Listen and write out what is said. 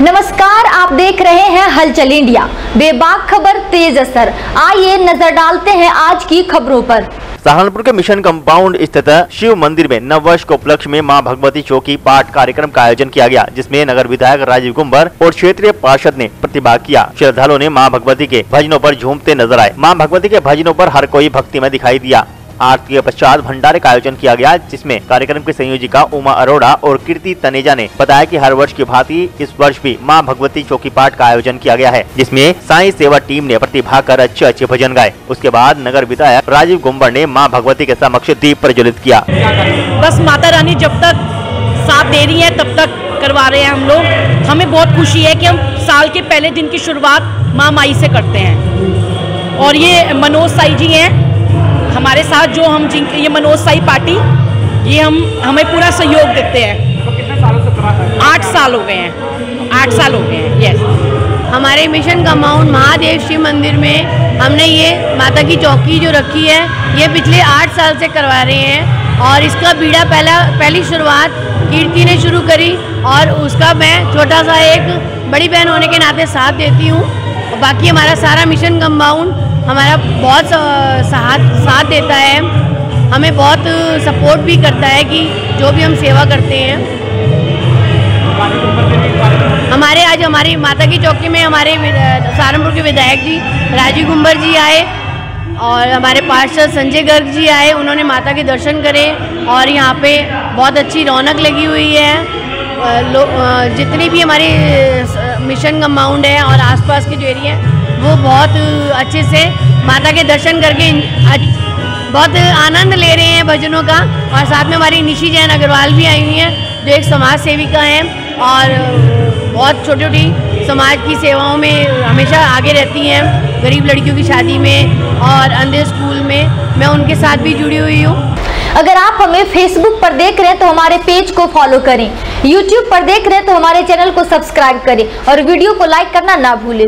नमस्कार, आप देख रहे हैं हलचल इंडिया। बेबाक खबर, तेज असर। आइए नज़र डालते हैं आज की खबरों पर। सहारनपुर के मिशन कंपाउंड स्थित शिव मंदिर में नव वर्ष के उपलक्ष्य में माँ भगवती चौकी पाठ कार्यक्रम का आयोजन किया गया, जिसमें नगर विधायक राजीव कुंबर और क्षेत्रीय पार्षद ने प्रतिभाग किया। श्रद्धालुओं ने माँ भगवती के भजनों पर झूमते नज़र आए। माँ भगवती के भजनों पर हर कोई भक्ति में दिखाई दिया। आरती के पश्चात भंडारे का आयोजन किया गया, जिसमें कार्यक्रम की संयोजिका उमा अरोड़ा और कीर्ति तनेजा ने बताया कि हर वर्ष की भांति इस वर्ष भी माँ भगवती चौकी पाठ का आयोजन किया गया है, जिसमें साई सेवा टीम ने प्रतिभा कर अच्छे अच्छे भजन गाए। उसके बाद नगर विधायक राजीव गुम्बर ने माँ भगवती के समक्ष दीप प्रज्वलित किया। बस माता रानी जब तक साथ दे रही है, तब तक करवा रहे हैं हम लोग। हमें बहुत खुशी है कि हम साल के पहले दिन की शुरुआत माँ माई से करते हैं। और ये मनोज साई जी हैं हमारे साथ जो हम जिन ये मनोज साई पार्टी ये हम हमें पूरा सहयोग देते हैं। तो कितने सालों से आठ साल हो गए हैं। आठ साल हो गए हैं यस हमारे मिशन कंपाउंड महादेव शिव मंदिर में हमने ये माता की चौकी जो रखी है ये पिछले आठ साल से करवा रहे हैं और इसका बीड़ा पहला पहली शुरुआत कीर्ति ने शुरू करी और उसका मैं छोटा सा एक बड़ी बहन होने के नाते साथ देती हूँ। बाकी हमारा सारा मिशन कंपाउंड हमारा बहुत साथ साथ देता है। हमें बहुत सपोर्ट भी करता है कि जो भी हम सेवा करते हैं। हमारे, आज हमारी माता की चौकी में हमारे सहारनपुर के विधायक जी, राजीव गुम्बर जी आए और हमारे पार्षद संजय गर्ग जी आए, उन्होंने माता के दर्शन करे और यहाँ पे बहुत अच्छी रौनक लगी हुई है। जितनी भी हमारे मिशन कंपाउंड है और आसपास के जो एरिया हैं वो बहुत अच्छे से माता के दर्शन करके बहुत आनंद ले रहे हैं भजनों का। और साथ में हमारी निशी जैन अग्रवाल भी आई हुई हैं, जो एक समाज सेविका हैं। और बहुत छोटी छोटी समाज की सेवाओं में हमेशा आगे रहती हैं, गरीब लड़कियों की शादी में और अंधे स्कूल में। मैं उनके साथ भी जुड़ी हुई हूँ। अगर आप हमें फेसबुक पर देख रहे हैं तो हमारे पेज को फॉलो करें। यूट्यूब पर देख रहे हैं तो हमारे चैनल को सब्सक्राइब करें। और वीडियो को लाइक करना ना भूलें।